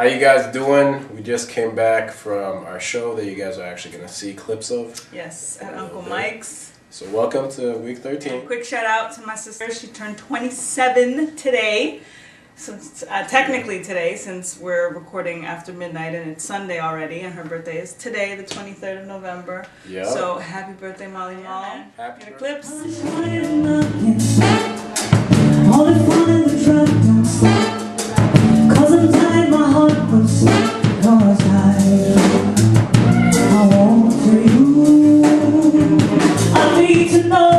How you guys doing? We just came back from our show that you guys are actually gonna see clips of. Yes, at Uncle Mike's. So welcome to week 13. Quick shout out to my sister. She turned 27 today. Since uh, technically today, since we're recording after midnight and it's Sunday already, and her birthday is today, the 23rd of November. Yeah. So happy birthday, Molly Mall. Happy Get a birthday. clips. need to know